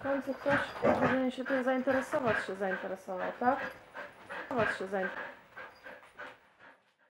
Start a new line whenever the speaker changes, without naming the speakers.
W końcu ktoś powinien się tym zainteresować, się zainteresował, tak? Zainteresować się zainteresował.